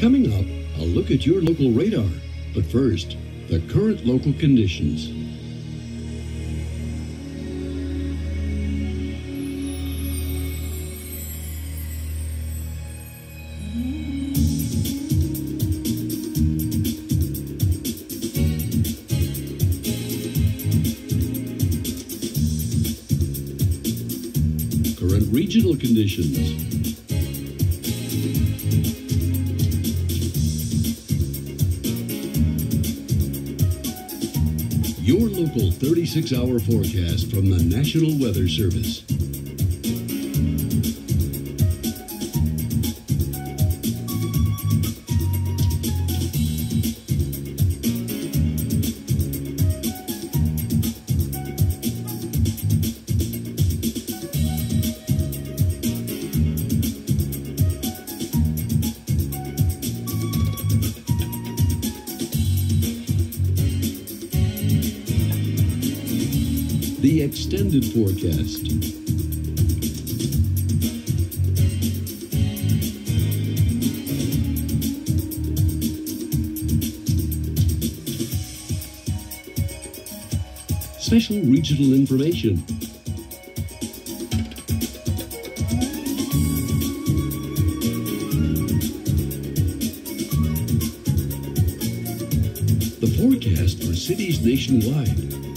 Coming up, a look at your local radar. But first, the current local conditions. Current regional conditions. Your local 36 hour forecast from the National Weather Service. The extended forecast. Special regional information. The forecast for cities nationwide.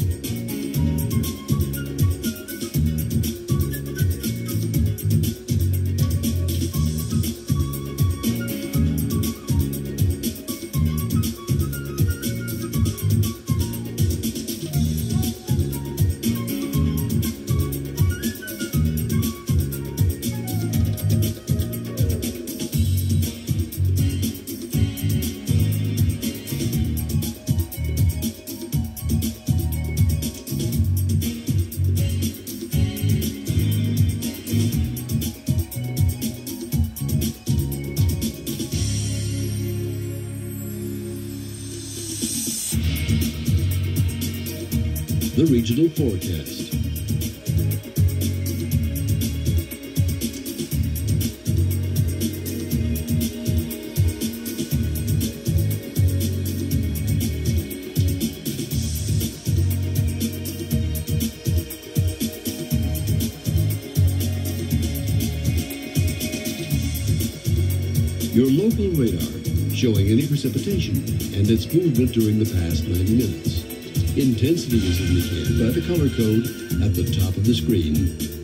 The regional forecast. Your local radar showing any precipitation and its movement during the past 90 minutes. Intensity is indicated by the color code at the top of the screen.